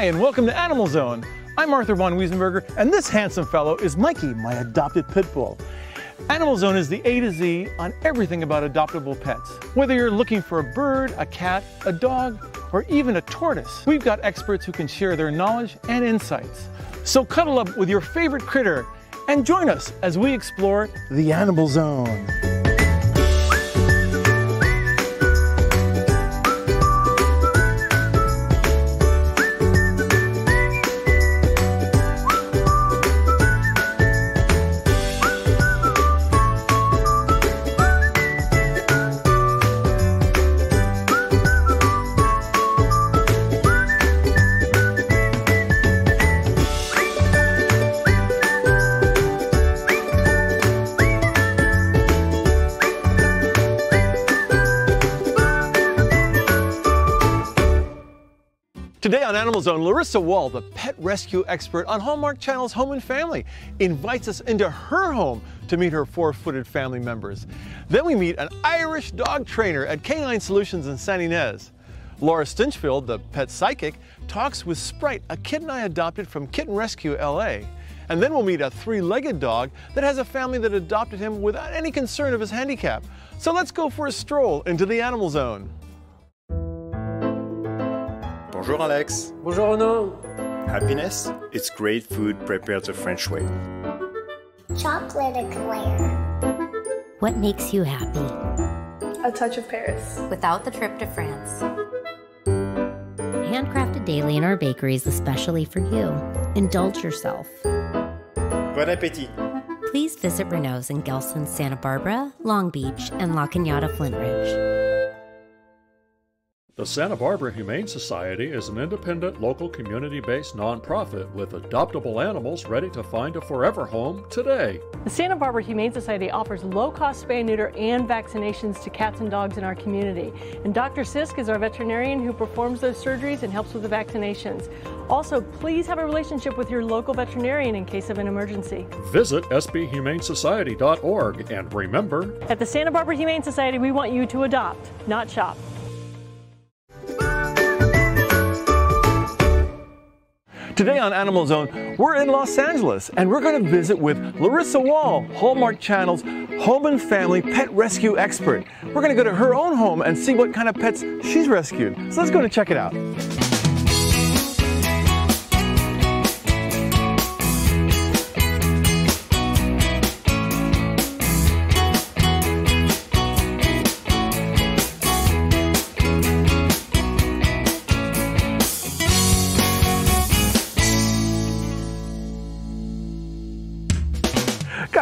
Hi, and welcome to Animal Zone. I'm Arthur von Wiesenberger, and this handsome fellow is Mikey, my adopted pit bull. Animal Zone is the A to Z on everything about adoptable pets. Whether you're looking for a bird, a cat, a dog, or even a tortoise, we've got experts who can share their knowledge and insights. So cuddle up with your favorite critter and join us as we explore the Animal Zone. Today on Animal Zone, Larissa Wohl, the pet rescue expert on Hallmark Channel's Home and Family, invites us into her home to meet her four-footed family members. Then we meet an Irish dog trainer at K-Nine Solutions in San Ynez. Laura Stinchfield, the pet psychic, talks with Sprite, a kitten I adopted from Kitten Rescue LA. And then we'll meet a three-legged dog that has a family that adopted him without any concern of his handicap. So let's go for a stroll into the Animal Zone. Bonjour Alex. Bonjour Renaud. Happiness? It's great food prepared the French way. Chocolate eclair. What makes you happy? A touch of Paris. Without the trip to France. Handcrafted daily in our bakeries, especially for you. Indulge yourself. Bon appétit. Please visit Renaud's in Gelston, Santa Barbara, Long Beach, and La Cañada Flintridge. The Santa Barbara Humane Society is an independent, local, community based nonprofit with adoptable animals ready to find a forever home today. The Santa Barbara Humane Society offers low cost spay neuter and vaccinations to cats and dogs in our community. And Dr. Sisk is our veterinarian who performs those surgeries and helps with the vaccinations. Also, please have a relationship with your local veterinarian in case of an emergency. Visit sbhumanesociety.org and remember At the Santa Barbara Humane Society, we want you to adopt, not shop. Today on Animal Zone, we're in Los Angeles and we're going to visit with Larissa Wohl, Hallmark Channel's home and family pet rescue expert. We're going to go to her own home and see what kind of pets she's rescued. So let's go and check it out.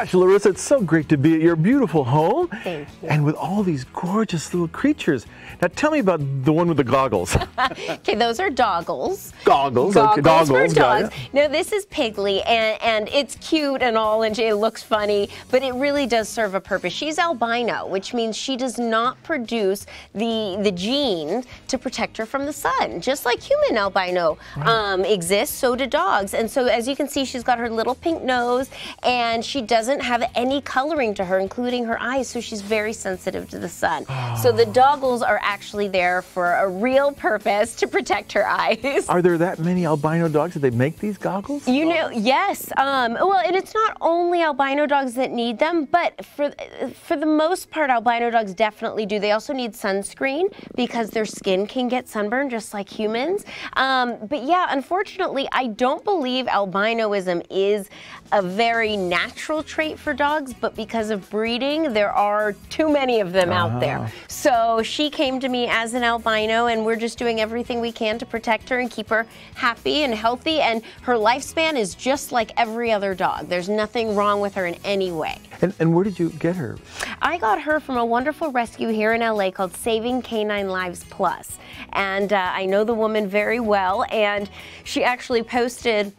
Gosh, Larissa, it's so great to be at your beautiful home. Thank you. And with all these gorgeous little creatures. Now tell me about the one with the goggles. Okay, those are doggles. goggles, Goggles, okay, goggles, for dogs. No, this is Piggly, and, and it's cute and all, and it looks funny, but it really does serve a purpose. She's albino, which means she does not produce the the gene to protect her from the sun, just like human albino um, exists. So do dogs, and so as you can see, she's got her little pink nose, and she doesn't have any coloring to her, including her eyes, so she's very sensitive to the sun. So the doggles are actually there for a real purpose to protect her eyes. Are there that many albino dogs that they make these goggles? You know, yes. Um, well, and it's not only albino dogs that need them, but for for the most part, albino dogs definitely do. They also need sunscreen because their skin can get sunburned just like humans. Um, but yeah, unfortunately, I don't believe albinoism is a very natural trait for dogs, but because of breeding, there are too many of them out there. So she came to me as an albino, and we're just doing everything we can to protect her and keep her happy and healthy. And her lifespan is just like every other dog. There's nothing wrong with her in any way. And, and where did you get her? I got her from a wonderful rescue here in LA called Saving Canine Lives Plus. And uh, I know the woman very well, and she actually posted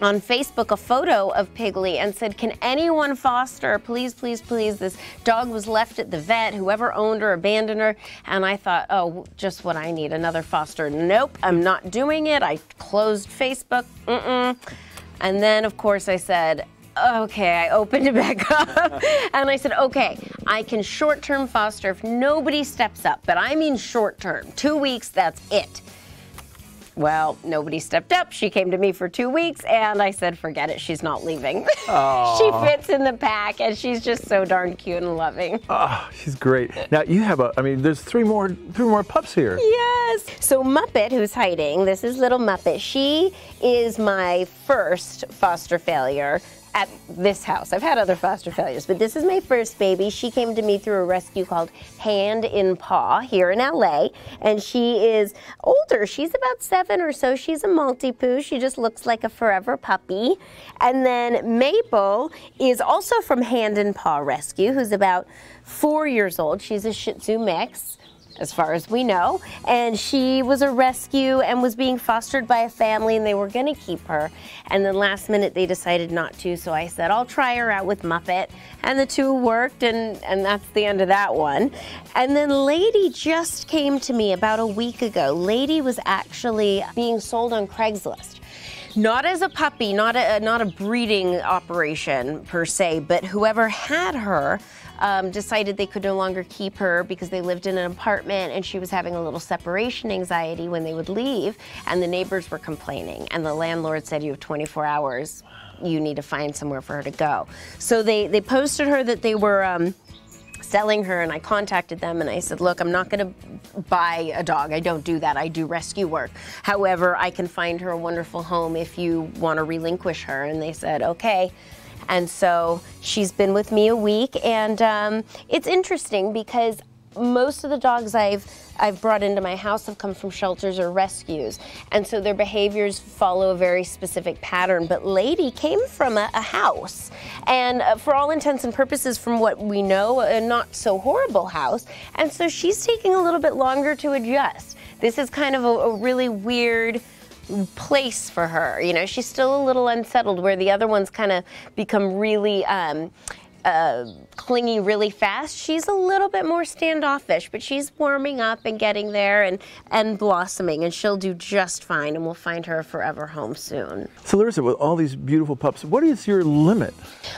on Facebook a photo of Piggly and said, Can anyone foster? Please, please, please. This dog was left at the vet. Whoever owned her abandoned her. And I thought, Oh, just what I need another foster. Nope, I'm not doing it. I closed Facebook. Mm-mm. And then, of course, I said, Okay, I opened it back up and I said, okay, I can short term foster if nobody steps up, but I mean short term. Two weeks, that's it. Well, nobody stepped up. She came to me for two weeks, and I said, forget it. She's not leaving. she fits in the pack, and she's just so darn cute and loving. Oh, she's great. Now you have a. I mean, there's three more three more pups here. Yes. So Muppet, who's hiding, this is little Muppet. She is my first foster failure at this house. I've had other foster failures, but this is my first baby. She came to me through a rescue called Hand in Paw here in LA, and she is older. She's about seven or so. She's a Maltipoo. She just looks like a forever puppy. And then Maple is also from Hand in Paw Rescue, who's about four years old. She's a Shih Tzu mix as far as we know. And she was a rescue and was being fostered by a family, and they were going to keep her. And then last minute they decided not to, so I said, I'll try her out with Muppet. And the two worked, and, and that's the end of that one. And then Lady just came to me about a week ago. Lady was actually being sold on Craigslist not as a puppy, not a not a breeding operation per se, but whoever had her um, decided they could no longer keep her because they lived in an apartment and she was having a little separation anxiety when they would leave, and the neighbors were complaining, and the landlord said you have 24 hours. You need to find somewhere for her to go. So they, they posted her that they were um, selling her and I contacted them and I said, look, I'm not going to buy a dog. I don't do that. I do rescue work. However, I can find her a wonderful home if you want to relinquish her. And they said, okay. And so she's been with me a week, and um, it's interesting because most of the dogs I've I've brought into my house have come from shelters or rescues, and so their behaviors follow a very specific pattern. But Lady came from a, a house, and uh, for all intents and purposes, from what we know, a not so horrible house, and so she's taking a little bit longer to adjust. This is kind of a, a really weird place for her. You know, she's still a little unsettled where the other ones kind of become really um, uh, clingy really fast. She's a little bit more standoffish, but she's warming up and getting there and, and blossoming, and she'll do just fine, and we'll find her a forever home soon. So Larissa, with all these beautiful pups, what is your limit?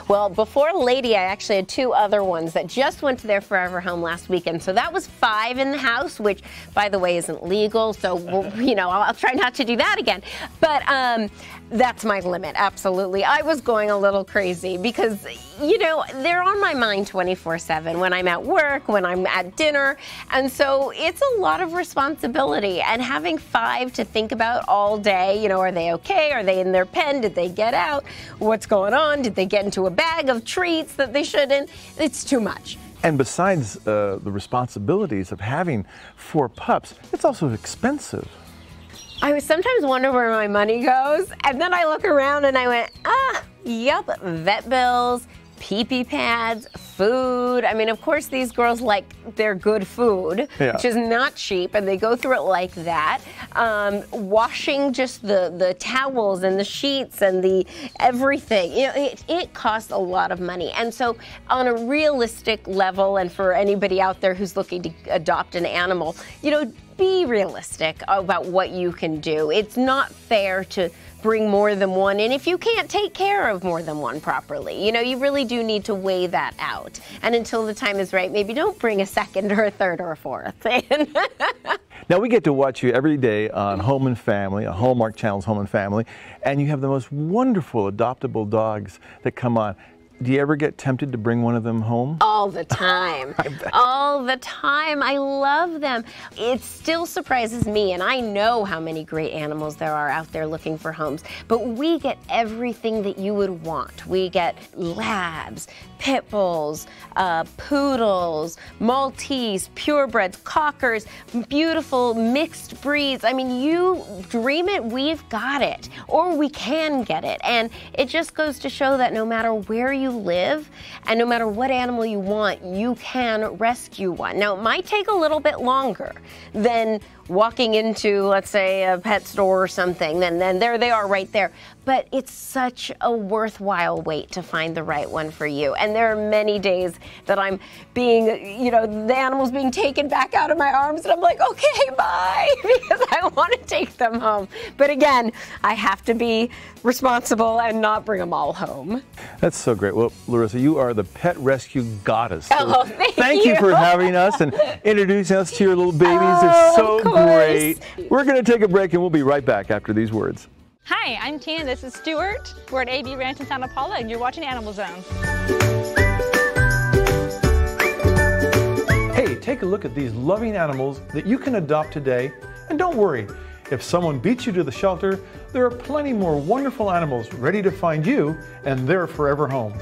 Well, before Lady, I actually had two other ones that just went to their forever home last weekend. So that was five in the house, which, by the way, isn't legal. So, we'll, you know, I'll, I'll, try not to do that again. But um, that's my limit, absolutely. I was going a little crazy because, you know, they're on my mind 24 7 when I'm at work, when I'm at dinner. And so it's a lot of responsibility. And having five to think about all day, you know, are they okay? Are they in their pen? Did they get out? What's going on? Did they get into a bag of treats that they shouldn't? It's too much. And besides uh, the responsibilities of having four pups, it's also expensive. I would sometimes wonder where my money goes, and then I look around and I went, ah, yep, vet bills, pee pee pads, food. I mean, of course, these girls like their good food, yeah. which is not cheap, and they go through it like that. Um, washing just the, the towels and the sheets and the everything, you know, it, it costs a lot of money. And so, on a realistic level, and for anybody out there who's looking to adopt an animal, you know, be realistic about what you can do. It's not fair to bring more than one in if you can't take care of more than one properly. You know, you really do need to weigh that out. And until the time is right, maybe don't bring a second or a third or a fourth now, we get to watch you every day on Home and Family, a Hallmark Channel's Home and Family, and you have the most wonderful adoptable dogs that come on. Do you ever get tempted to bring one of them home? All the time. All the time. I love them. It still surprises me, and I know how many great animals there are out there looking for homes, but we get everything that you would want. We get labs, pit bulls, uh, poodles, Maltese, purebreds, cockers, beautiful mixed breeds. I mean, you dream it, we've got it, or we can get it. And it just goes to show that no matter where you live, and no matter what animal you want, you can rescue one. Now, it might take a little bit longer than walking into, let's say, a pet store or something, then, then there they are right there. But it's such a worthwhile wait to find the right one for you. And there are many days that I'm being, you know, the animal's being taken back out of my arms, and I'm like, okay, bye, because I want to take them home. But again, I have to be responsible and not bring them all home. That's so great. Well, Larissa, you are the pet rescue goddess. Oh, so Oh, thank you. for having us and introducing us to your little babies. They're Oh, so great. We're going to take a break and we'll be right back after these words. Hi, I'm Tina. This is Stuart. We're at AB Ranch in Santa Paula, and you're watching Animal Zone. Hey, take a look at these loving animals that you can adopt today. And don't worry, if someone beats you to the shelter, there are plenty more wonderful animals ready to find you and their forever home.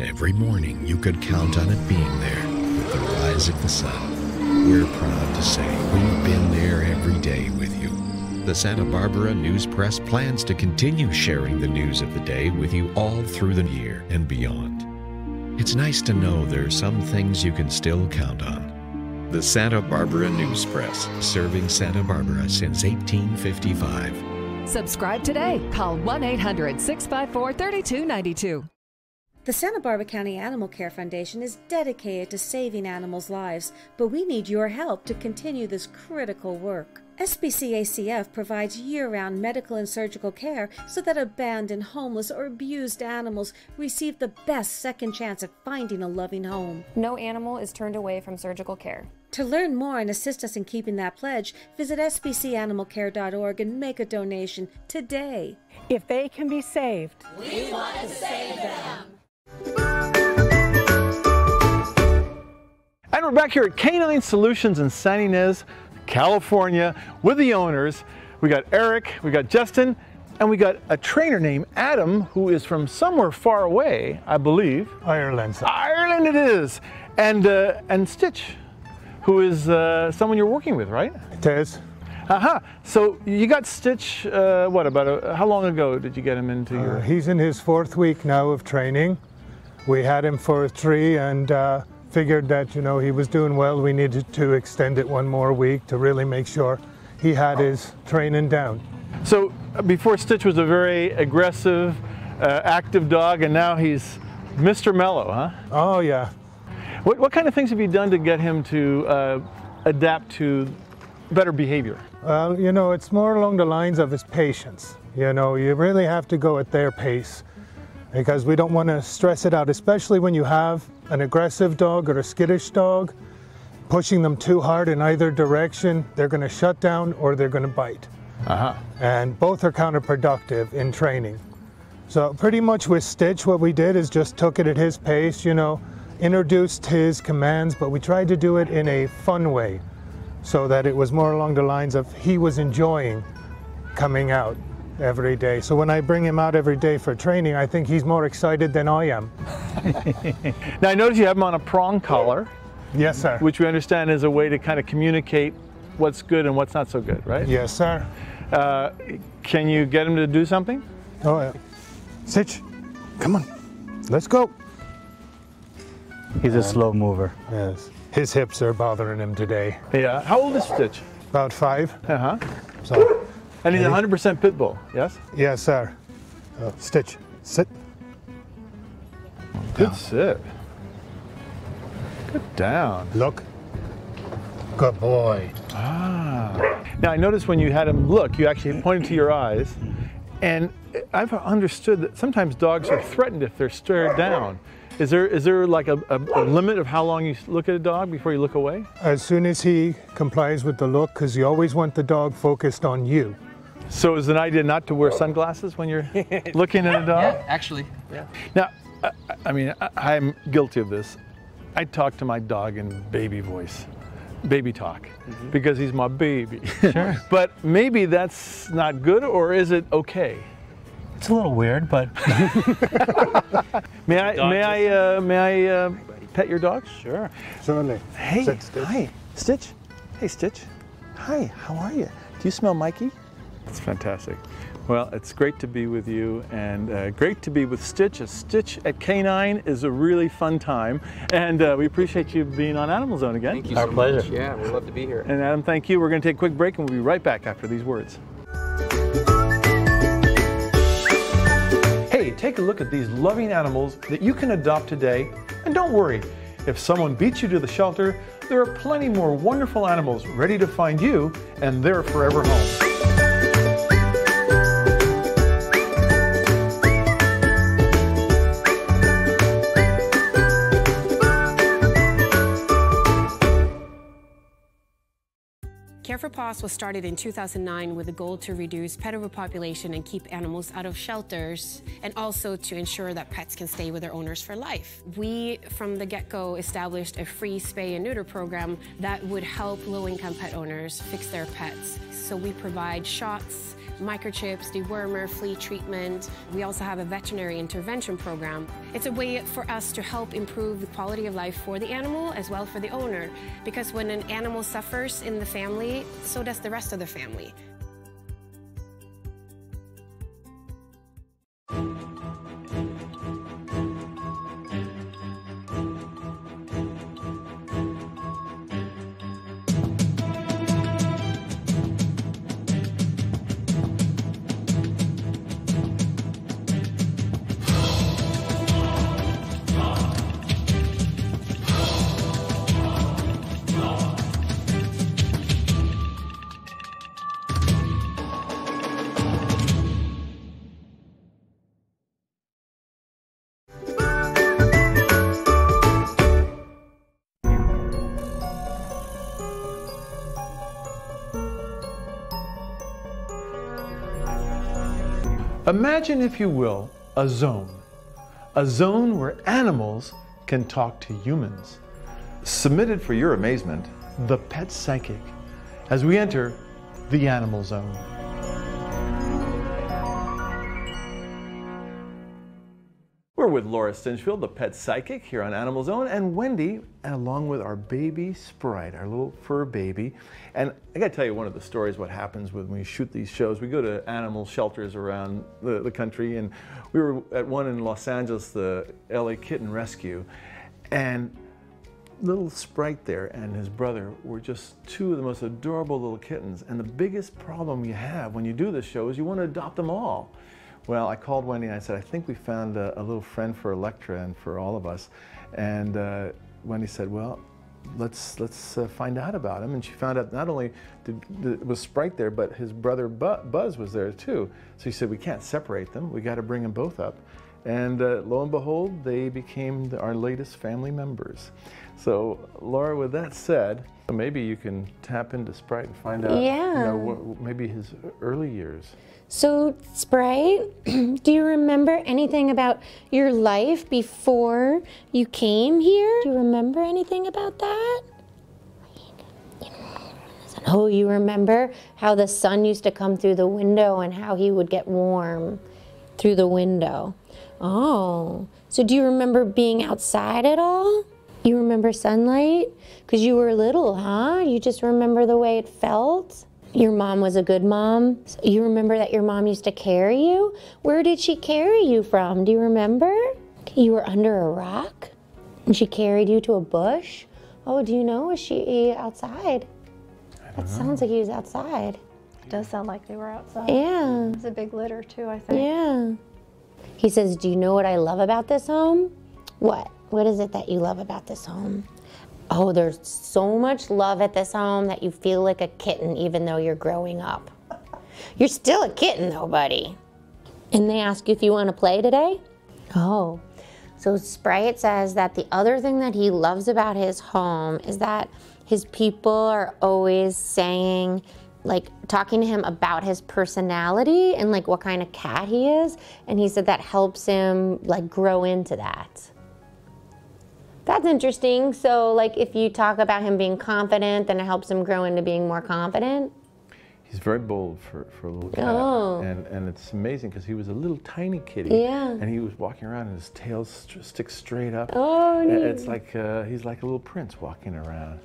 Every morning you could count on it being there with the rise of the sun. We're proud to say we've been there every day with you. The Santa Barbara News Press plans to continue sharing the news of the day with you all through the year and beyond. It's nice to know there are some things you can still count on. The Santa Barbara News Press, serving Santa Barbara since 1855. Subscribe today. Call 1 800 654 3292. The Santa Barbara County Animal Care Foundation is dedicated to saving animals' lives, but we need your help to continue this critical work. SBCACF provides year round medical and surgical care so that abandoned, homeless, or abused animals receive the best second chance at finding a loving home. No animal is turned away from surgical care. To learn more and assist us in keeping that pledge, visit sbcanimalcare.org and make a donation today. If they can be saved, we want to save them. And we're back here at K-Nine Solutions in San Ynez, California, with the owners. We got Eric, we got Justin, and we got a trainer named Adam, who is from somewhere far away, I believe. Ireland. Ireland it is. And, uh, and Stitch, who is uh, someone you're working with, right? It is. Uh-huh. So you got Stitch, uh, what, about a, how long ago did you get him into Uh, your... he's in his fourth week now of training. We had him for three and uh, figured that, you know, he was doing well. We needed to extend it one more week to really make sure he had his training down. So uh, before Stitch was a very aggressive, uh, active dog, and now he's Mr. Mellow, huh? Oh, yeah. What, what kind of things have you done to get him to uh, adapt to better behavior? Well, you know, it's more along the lines of his patience. You know, you really have to go at their pace because we don't want to stress it out, especially when you have an aggressive dog or a skittish dog. Pushing them too hard in either direction, they're going to shut down or they're going to bite. Uh-huh. And both are counterproductive in training. So pretty much with Stitch, what we did is just took it at his pace, you know, introduced his commands, but we tried to do it in a fun way so that it was more along the lines of he was enjoying coming out every day. So when I bring him out every day for training, I think he's more excited than I am. Now I notice you have him on a prong collar. Yes, sir. Which we understand is a way to kind of communicate what's good and what's not so good, right? Yes, sir. Uh, can you get him to do something? Oh, yeah. Stitch, come on, let's go. He's a slow mover. Yes. His hips are bothering him today. Yeah. How old is Stitch? About five. Uh-huh. So, And he's 100% pit bull, yes? yes, sir. Uh, Stitch, sit. Good sit. Good down. Look. Good boy. Ah. Now I noticed when you had him look, you actually pointed to your eyes, and I've understood that sometimes dogs are threatened if they're stared down. Is there is there like a, a, a limit of how long you look at a dog before you look away? As soon as he complies with the look, because you always want the dog focused on you. So is it an idea not to wear sunglasses when you're looking at a dog? Yeah, actually, yeah. Now, I, I mean, I, I'm guilty of this. I talk to my dog in baby voice, baby talk, because he's my baby. Sure. but maybe that's not good, or is it okay? It's a little weird, but May I? May I? Uh, may I uh, pet your dog? Sure. Certainly. Hey, Sit, Stitch. hi, Stitch. Hey, Stitch. Hi. How are you? Do you smell Mikey? That's fantastic. Well, it's great to be with you and uh, great to be with Stitch. A Stitch at K-Nine is a really fun time, and uh, we appreciate you being on Animal Zone again. Thank you so much. Yeah, we'd love to be here. And Adam, thank you. We're going to take a quick break and we'll be right back after these words. Hey, take a look at these loving animals that you can adopt today. And don't worry, If someone beats you to the shelter, there are plenty more wonderful animals ready to find you and their forever home. Care for Paws was started in 2009 with the goal to reduce pet overpopulation and keep animals out of shelters, and also to ensure that pets can stay with their owners for life. We, from the get-go, established a free spay and neuter program that would help low-income pet owners fix their pets. So we provide shots, microchips, dewormer, flea treatment. We also have a veterinary intervention program. It's a way for us to help improve the quality of life for the animal as well for the owner. Because when an animal suffers in the family, so does the rest of the family. Imagine, if you will, a zone. A zone where animals can talk to humans. Submitted for your amazement, the pet psychic, as we enter the animal zone. We're with Laura Stinchfield, the pet psychic, here on Animal Zone, and Wendy, along with our baby Sprite, our little fur baby. And I gotta tell you one of the stories what happens when we shoot these shows. We go to animal shelters around the, the country, and we were at one in Los Angeles, the LA Kitten Rescue, and little Sprite there and his brother were just two of the most adorable little kittens. And the biggest problem you have when you do this show is you want to adopt them all. Well, I called Wendy and I said, I think we found a, a little friend for Electra and for all of us. And uh, Wendy said, well, let's let's uh, find out about him. And she found out not only did, did, was Sprite there, but his brother Buzz was there too. So she said, we can't separate them. We got to bring them both up. And uh, lo and behold, they became our latest family members. So, Laura, with that said, maybe you can tap into Sprite and find out, Yeah. you know, what, maybe his early years. So, Sprite, do you remember anything about your life before you came here? Do you remember anything about that? Oh, you remember how the sun used to come through the window and how he would get warm through the window? Oh, so do you remember being outside at all? You remember sunlight? Because you were little, huh? You just remember the way it felt? Your mom was a good mom. You remember that your mom used to carry you? Where did she carry you from? Do you remember? You were under a rock and she carried you to a bush? Oh, do you know? Was she outside? That sounds like he was outside. It does sound like they were outside. Yeah. It's a big litter too, I think. Yeah. He says, Do you know what I love about this home? What? What is it that you love about this home? Oh, there's so much love at this home that you feel like a kitten even though you're growing up. You're still a kitten though, buddy. And they ask you if you want to play today? Oh. So Sprite says that the other thing that he loves about his home is that his people are always saying, like, talking to him about his personality and like what kind of cat he is. And he said that helps him like grow into that. That's interesting. So, like, if you talk about him being confident, then it helps him grow into being more confident. He's very bold for, for a little cat. Oh. And, and it's amazing because he was a little tiny kitty. Yeah. And he was walking around and his tail st- sticks straight up. Oh, neat. It's like, uh, he's like a little prince walking around.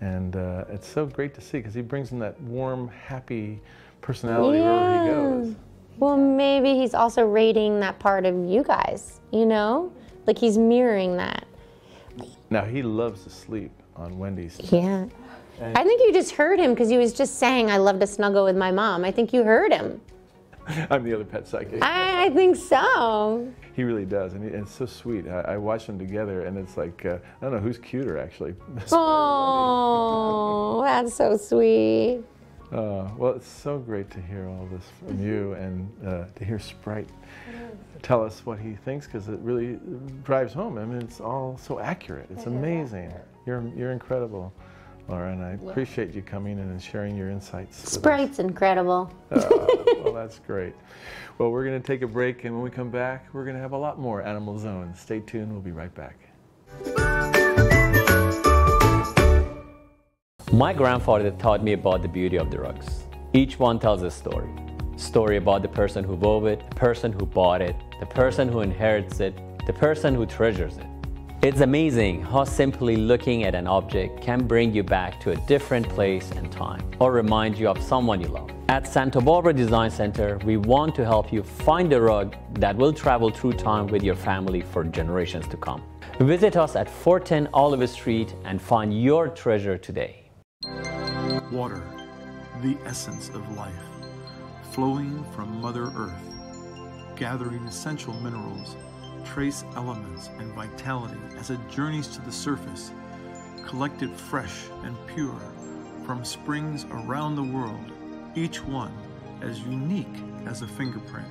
And uh, it's so great to see because he brings in that warm, happy personality wherever he goes. Well, maybe he's also rating that part of you guys, you know? Like he's mirroring that. Now, he loves to sleep on Wendy's. Yeah. And- I think you just heard him because he was just saying, I love to snuggle with my mom. I think you heard him. I'm the other pet psychic. I think so. He really does, and, he, and it's so sweet. I, I watch them together, and it's like uh, I don't know who's cuter actually. Oh, that's so sweet. Uh, well, it's so great to hear all this from you and uh, to hear Sprite tell us what he thinks because it really drives home. I mean, it's all so accurate. It's amazing. You're, you're incredible, Laura, and I appreciate you coming in and sharing your insights. Sprite's incredible. Uh, well, that's great. Well, we're going to take a break, and when we come back, we're going to have a lot more Animal Zone. Stay tuned. We'll be right back. My grandfather taught me about the beauty of the rugs. Each one tells a story. Story about the person who wove it, the person who bought it, the person who inherits it, the person who treasures it. It's amazing how simply looking at an object can bring you back to a different place and time or remind you of someone you love. At Santa Barbara Design Center, we want to help you find a rug that will travel through time with your family for generations to come. Visit us at 410 Oliver Street and find your treasure today. Water, the essence of life, flowing from Mother Earth, gathering essential minerals, trace elements, and vitality as it journeys to the surface, collected fresh and pure from springs around the world, each one as unique as a fingerprint.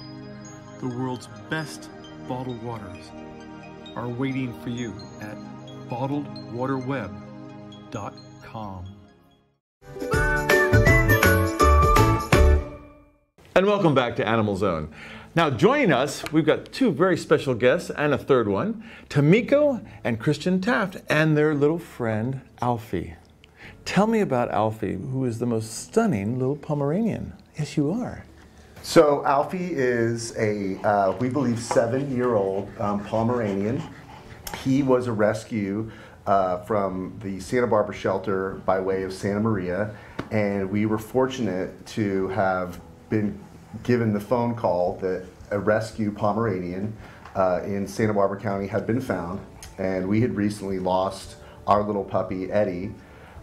The world's best bottled waters are waiting for you at bottledwaterweb.com. And welcome back to Animal Zone. Now, joining us, we've got two very special guests and a third one Tamiko and Christian Taft, and their little friend, Alfie. Tell me about Alfie, who is the most stunning little Pomeranian. Yes, you are. So Alfie is a, uh, we believe, seven-year-old um, Pomeranian. He was a rescue uh, from the Santa Barbara shelter by way of Santa Maria, and we were fortunate to have been given the phone call that a rescue Pomeranian uh, in Santa Barbara County had been found, and we had recently lost our little puppy Eddie,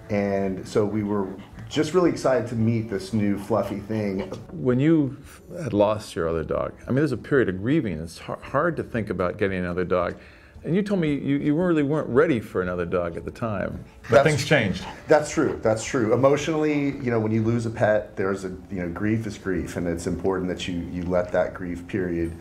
and so we were just really excited to meet this new fluffy thing. When you had lost your other dog, I mean, there's a period of grieving. It's hard to think about getting another dog. And you told me you, you really weren't ready for another dog at the time. But That's- things changed. That's true. That's true. Emotionally, you know, when you lose a pet, there's a you know grief is grief, and it's important that you you let that grief period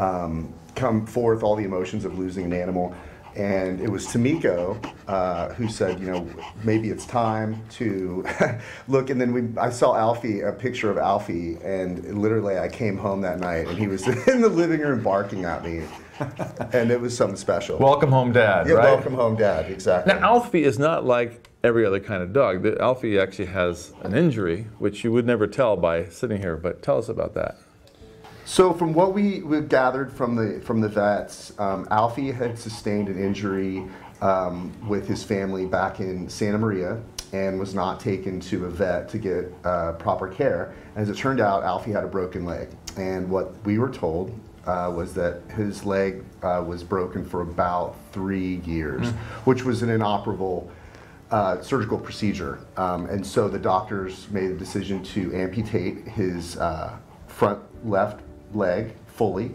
um, come forth, all the emotions of losing an animal. And it was Tamiko uh, who said, you know, maybe it's time to look. And then we, I saw Alfie, a picture of Alfie, and literally I came home that night, and he was in the living room barking at me, and it was something special. Welcome home, Dad, Yeah, right? welcome home, Dad. Exactly. Now, Alfie is not like every other kind of dog. The- Alfie actually has an injury, which you would never tell by sitting here, but tell us about that. So from what we, we gathered from the from the vets, um, Alfie had sustained an injury um, with his family back in Santa Maria and was not taken to a vet to get uh, proper care. As it turned out, Alfie had a broken leg, and what we were told uh, was that his leg uh, was broken for about three years, Mm. which was an inoperable uh, surgical procedure. Um, and so the doctors made the decision to amputate his uh, front left leg fully.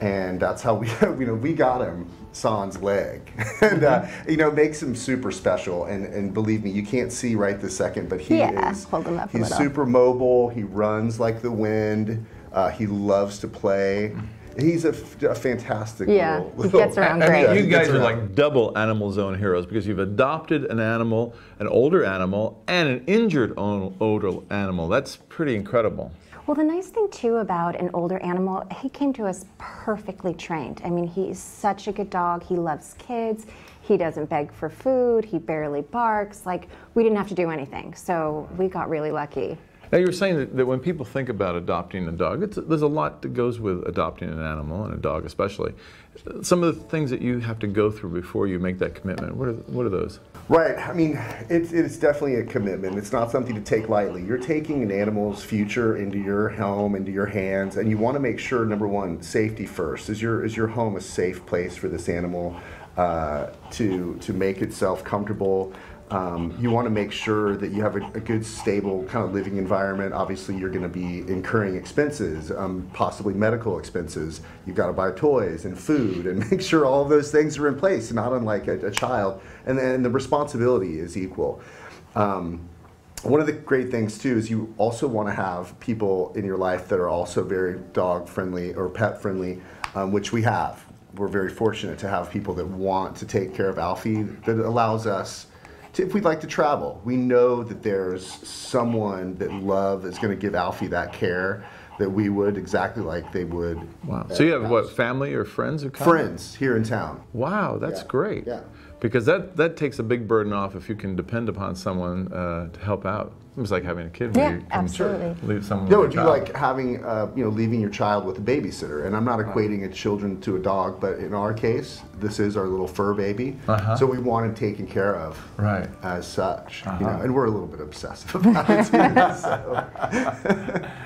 And that's how we, you know, we got him San's leg. and, uh, you know, makes him super special. And, and believe me, you can't see right this second, but he Yeah, is. Hold him up he's super mobile. He runs like the wind. Uh, he loves to play. He's a, f- a fantastic Yeah, little, he gets around I mean, great. you guys are like double Animal Zone heroes because you've adopted an animal, an older animal, and an injured older animal. That's pretty incredible. Well, the nice thing too about an older animal, he came to us perfectly trained. I mean, he's such a good dog. He loves kids. He doesn't beg for food. He barely barks. Like, we didn't have to do anything. So we got really lucky. Now, you were saying that, that when people think about adopting a dog, it's, there's a lot that goes with adopting an animal, and a dog especially. Some of the things that you have to go through before you make that commitment, what are, what are those? Right. I mean, it's, it's definitely a commitment. It's not something to take lightly. You're taking an animal's future into your home, into your hands, and you want to make sure, number one, safety first. Is your, is your home a safe place for this animal uh, to, to make itself comfortable? Um, you want to make sure that you have a, a, good, stable kind of living environment. Obviously, you're going to be incurring expenses, um, possibly medical expenses. You've got to buy toys and food and make sure all those things are in place, not unlike a, a child. And then the responsibility is equal. Um, one of the great things too is you also want to have people in your life that are also very dog friendly or pet friendly, um, which we have. We're very fortunate to have people that want to take care of Alfie that allows us if we'd like to travel. We know that there's someone that love is going to give Alfie that care that we would exactly like they would. Wow. So you have what, family or friends who come? Friends here in town. Wow, that's yeah. great. Yeah because that that takes a big burden off if you can depend upon someone uh, to help out. It's like having a kid. Yeah, absolutely. Leave someone. No, it'd be like having uh, you know leaving your child with a babysitter. And I'm not equating a children to a dog, but in our case, this is our little fur baby. Uh-huh. So we want him taken care of. Right. As such, uh-huh. you know, and we're a little bit obsessive about it too.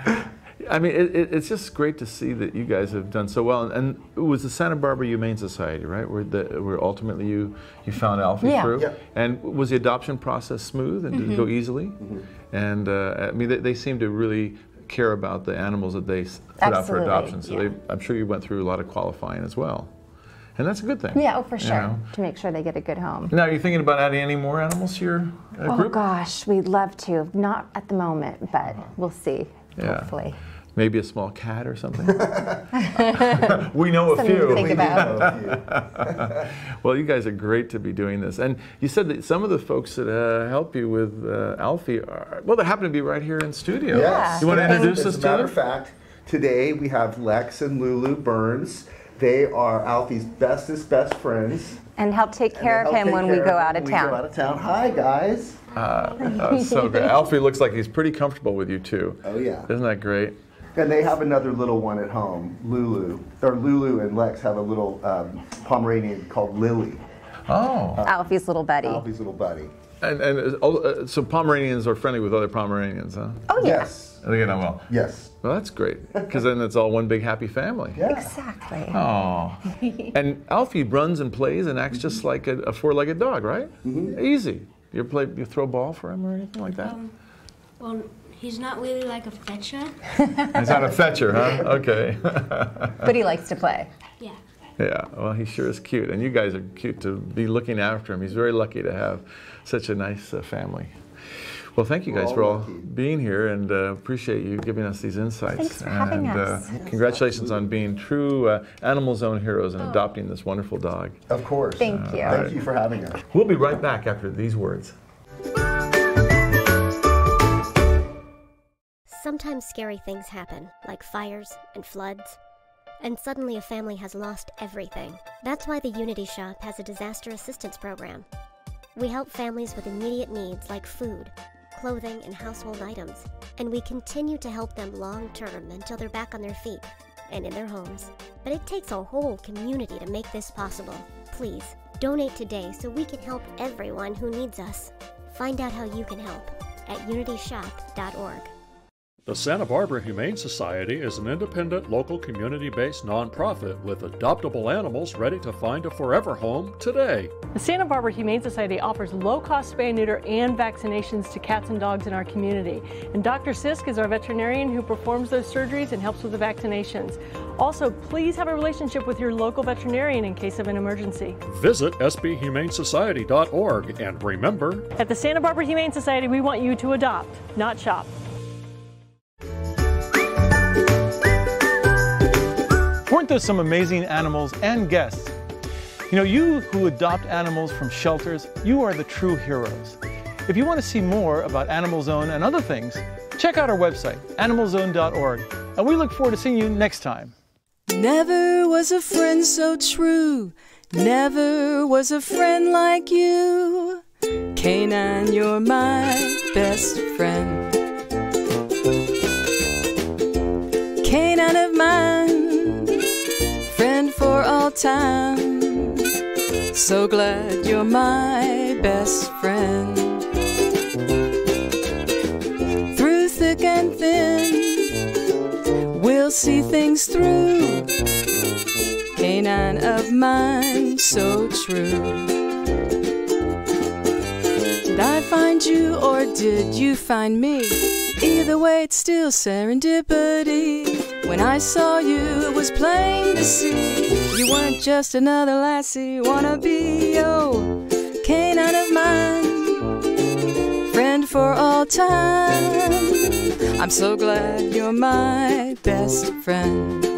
so. I mean, it, it, it's just great to see that you guys have done so well. And, and it was the Santa Barbara Humane Society, right, where, the, where ultimately you, you found Alfie yeah. through? Yeah. And was the adoption process smooth and mm-hmm. did it go easily? Mm-hmm. And uh, I mean, they, they, seem to really care about the animals that they put Absolutely. out for adoption. So yeah. they, I'm sure you went through a lot of qualifying as well. And that's a good thing. Yeah, oh, for sure. know? To make sure they get a good home. Now, are you thinking about adding any more animals to your uh, oh, group? gosh, we'd love to. Not at the moment, but we'll see. Yeah. Hopefully. Maybe a small cat or something. we know a Something few. to think about. well, you guys are great to be doing this. And you said that some of the folks that uh, help you with uh, Alfie are, well, they happen to be right here in studio. Yes. You want to As- introduce as us a to matter of fact, today we have Lex and Lulu Burns. They are Alfie's bestest best friends. And help take care they of him when we go out of town. We go out of town. Hi, guys. Uh, that's so great. Alfie looks like he's pretty comfortable with you too. Oh yeah. Isn't that great? And they have another little one at home, Lulu. Or Lulu and Lex have a little um, Pomeranian called Lily. Oh. Alfie's little buddy. Alfie's little buddy. And, and uh, uh, so Pomeranians are friendly with other Pomeranians, huh? Oh, yeah. Yes. They get on well. Yes. Well, that's great because then it's all one big happy family. Yeah. Exactly. Oh. and Alfie runs and plays and acts just like a, a four-legged dog, right? Mm-hmm. Easy. You play, you throw a ball for him or anything like that? Um, well, he's not really like a fetcher. He's not a fetcher, huh? Okay. But he likes to play. Yeah. yeah. Well, he sure is cute, and you guys are cute to be looking after him. He's very lucky to have such a nice uh, family. Well, thank you guys all for all lucky. being here and uh, appreciate you giving us these insights. Thanks for having and, us. Uh, congratulations on being true uh, Animal Zone heroes and adopting this wonderful dog. Of course. Thank you. Thank you for having us. We'll be right back after these words. Sometimes scary things happen, like fires and floods. And suddenly a family has lost everything. That's why the Unity Shop has a disaster assistance program. We help families with immediate needs like food, clothing, and household items. And we continue to help them long term until they're back on their feet and in their homes. But it takes a whole community to make this possible. Please, donate today so we can help everyone who needs us. Find out how you can help at unityshop.org. The Santa Barbara Humane Society is an independent, local, community based nonprofit with adoptable animals ready to find a forever home today. The Santa Barbara Humane Society offers low-cost spay and neuter and vaccinations to cats and dogs in our community. And Dr. Sisk is our veterinarian who performs those surgeries and helps with the vaccinations. Also, please have a relationship with your local veterinarian in case of an emergency. Visit sbhumanesociety.org and remember, At the Santa Barbara Humane Society, we want you to adopt, not shop. Weren't there some amazing animals and guests? You know, you who adopt animals from shelters, you are the true heroes. If you want to see more about Animal Zone and other things, check out our website, animalzone.org, and we look forward to seeing you next time. Never was a friend so true. Never was a friend like you. Canine, you're my best friend. Time. So glad you're my best friend. Through thick and thin, we'll see things through. Canine of mine, so true. Did I find you or did you find me? Either way, it's still serendipity. When I saw you, it was plain to see you weren't just another lassie wannabe. Oh, canine of mine, friend for all time. I'm so glad you're my best friend.